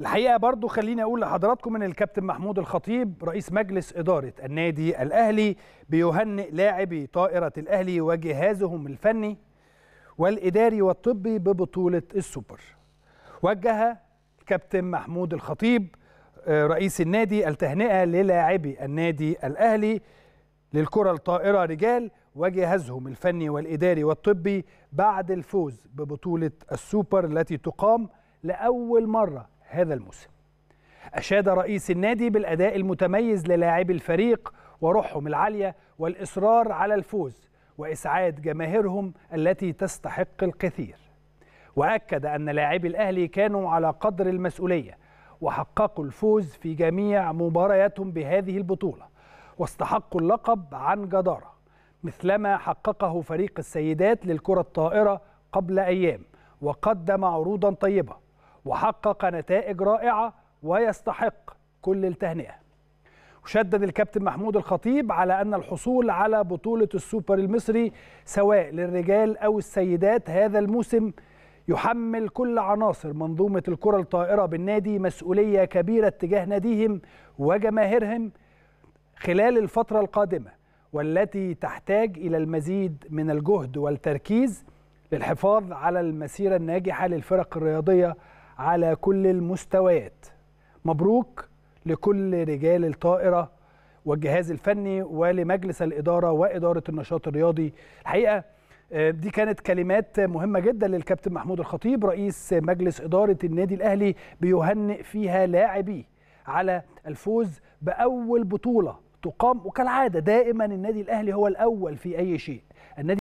الحقيقة برضو خليني أقول لحضراتكم إن الكابتن محمود الخطيب رئيس مجلس إدارة النادي الأهلي بيهنئ لاعبي طائرة الأهلي وجهازهم الفني والإداري والطبي ببطولة السوبر. وجه الكابتن محمود الخطيب رئيس النادي التهنئة للاعبي النادي الأهلي للكرة الطائرة رجال وجهازهم الفني والإداري والطبي بعد الفوز ببطولة السوبر التي تقام لأول مرة هذا الموسم. أشاد رئيس النادي بالأداء المتميز للاعبي الفريق وروحهم العالية والإصرار على الفوز وإسعاد جماهيرهم التي تستحق الكثير. وأكد أن لاعبي الأهلي كانوا على قدر المسؤولية وحققوا الفوز في جميع مبارياتهم بهذه البطولة واستحقوا اللقب عن جدارة مثلما حققه فريق السيدات للكرة الطائرة قبل أيام وقدم عروضا طيبة وحقق نتائج رائعة ويستحق كل التهنئة. وشدد الكابتن محمود الخطيب على أن الحصول على بطولة السوبر المصري سواء للرجال أو السيدات هذا الموسم يحمل كل عناصر منظومة الكرة الطائرة بالنادي مسؤولية كبيرة تجاه ناديهم وجماهيرهم خلال الفترة القادمة والتي تحتاج إلى المزيد من الجهد والتركيز للحفاظ على المسيرة الناجحة للفرق الرياضية على كل المستويات. مبروك لكل رجال الطائرة والجهاز الفني ولمجلس الإدارة وإدارة النشاط الرياضي. الحقيقة دي كانت كلمات مهمة جدا للكابتن محمود الخطيب رئيس مجلس إدارة النادي الأهلي بيهنئ فيها لاعبيه على الفوز بأول بطولة تقام وكالعادة دائما النادي الأهلي هو الأول في أي شيء. النادي